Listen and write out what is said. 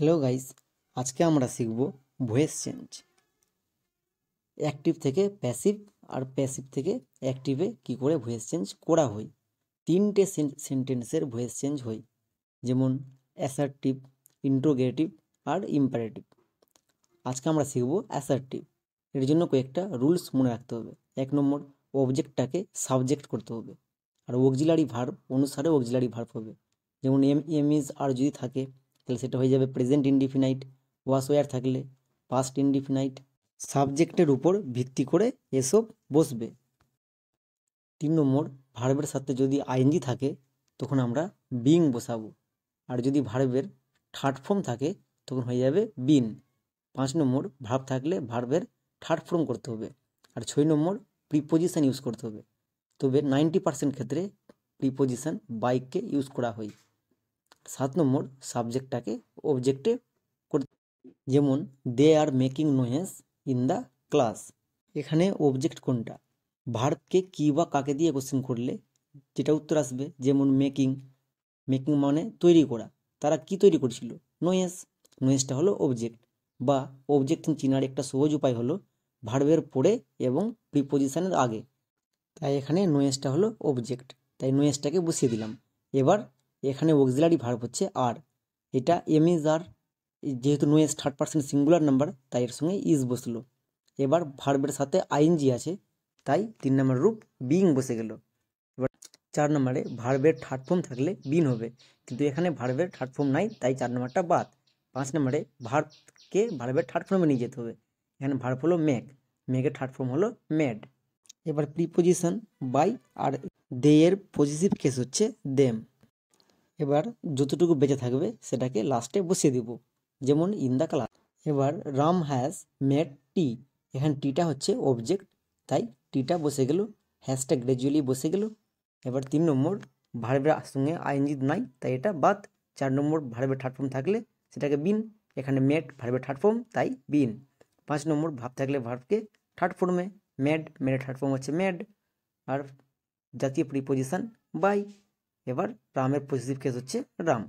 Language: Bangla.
হ্যালো গাইস, আজকে আমরা শিখব ভয়েস চেঞ্জ। অ্যাক্টিভ থেকে প্যাসিভ আর প্যাসিভ থেকে অ্যাক্টিভে কি করে ভয়েস চেঞ্জ করা হয়? তিনটে সেন্টেন্সের ভয়েস চেঞ্জ হয়, যেমন অ্যাসার্টিভ, ইন্ট্রোগেটিভ আর ইম্পারেটিভ। আজকে আমরা শিখব অ্যাসার্টিভ। এর জন্য কয়েকটা রুলস মনে রাখতে হবে। এক নম্বর, অবজেক্টটাকে সাবজেক্ট করতে হবে। আর অক্সিলারি ভার্ব অনুসারে অক্সিলারি ভার্ব হবে। যেমন এম এম ইজ আর যদি থাকে তাহলে সেটা হয়ে যাবে প্রেজেন্ট ইনডিফিনাইট ওয়াস ওয়ার থাকলে পাস্ট ইনডিফিনাইট সাবজেক্টের উপর ভিত্তি করে এসব বসবে। তিন নম্বর ভার্বের সাথে যদি আইএনজি থাকে, তখন আমরা বিং বসাবো। আর যদি ভার্বের থার্ড ফর্ম থাকে, তখন হয়ে যাবে বিন পাঁচ নম্বর ভার্ব থাকলে ভার্বের থার্ড ফর্ম করতে হবে। আর ছয় নম্বর প্রিপোজিশন ইউজ করতে হবে। তবে নাইনটি পার্সেন্ট ক্ষেত্রে প্রিপোজিশন বাইককে ইউজ করা হয়। সাত নম্বর সাবজেক্টটাকে অবজেক্টে করতে যেমন they are making noise in the class এখানে অবজেক্ট কোনটা? ভার্বকে কী বা কাকে দিয়ে কোশ্চেন করলে? যেটা উত্তর আসবে, যেমন মেকিং মেকিং মানে তৈরি করা। তারা কি তৈরি করেছিল? নোয়েস নয়েসটা হলো অবজেক্ট বা অবজেক্ট চিনার একটা সহজ উপায় হলো ভার্বের পরে এবং প্রিপোজিশনের আগে। তাই এখানে নয়েসটা হলো অবজেক্ট তাই নোয়েসটাকে বসিয়ে দিলাম। এবার এখানে অক্সিলারি ভার্ব হচ্ছে আর এটা এম ইজ আর যেহেতু noise third person singular number তাই এর সঙ্গে ইজ বসল। এবার ভার্বের সাথে আইনজি আছে, তাই তিন নম্বর রূপ বিং বসে গেল। এবার চার নম্বরে ভার্বের থার্ড ফর্ম থাকলে বিন হবে। কিন্তু এখানে ভার্বের থার্ড ফর্ম নাই, তাই চার নম্বরটা বাদ। পাঁচ নম্বরে ভার্বকে ভার্বের থার্ড ফর্মে নিয়ে যেতে হবে। এখানে ভার্ব হলো মেক মেকের থার্ড ফর্ম হলো মেড এবার প্রিপোজিশন বাই আর দে এর পজিটিভ কেস হচ্ছে দেম এবার যতটুকু বেঁচে থাকবে সেটাকে লাস্টে বসিয়ে দিব। যেমন ইন দ্য ক্লাস এবার রাম হ্যাজ মেড টি এখানে টিটা হচ্ছে অবজেক্ট তাই টিটা বসে গেল। হ্যাজটা গ্র্যাজুয়ালি বসে গেল। এবার তিন নম্বর ভার্বের সঙ্গে আইনজি নাই, তাই এটা বাদ। চার নম্বর ভার্বের থার্ড ফর্ম থাকলে সেটাকে বিন এখানে মেড ভার্বের থার্ড ফর্ম তাই বিন পাঁচ নম্বর ভাব থাকলে ভার্বকে থার্ড ফর্মে মেড মেডের থার্ড ফর্ম হচ্ছে মেড আর জাতীয় প্রিপোজিশন বাই এবার রামের পজিটিভ কেস হচ্ছে রাম।